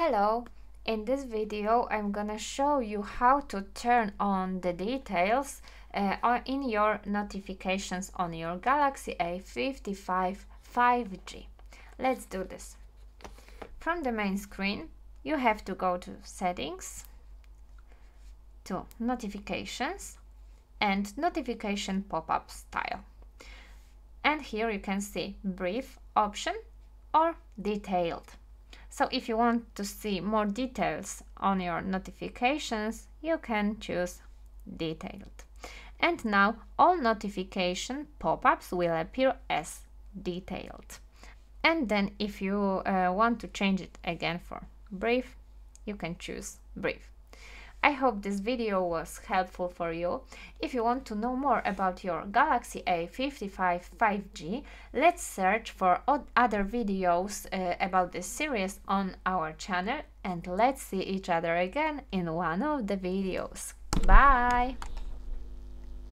Hello, in this video I'm gonna show you how to turn on the details uh, in your notifications on your Galaxy A55 5G. Let's do this. From the main screen you have to go to settings, to notifications and notification pop-up style. And here you can see brief option or detailed. So if you want to see more details on your notifications, you can choose detailed. And now all notification pop-ups will appear as detailed. And then if you uh, want to change it again for brief, you can choose brief. I hope this video was helpful for you. If you want to know more about your Galaxy A55 5G, let's search for other videos uh, about this series on our channel and let's see each other again in one of the videos. Bye!